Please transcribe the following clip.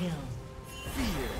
kill.